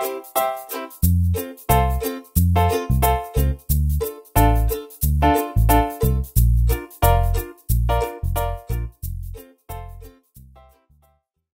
Música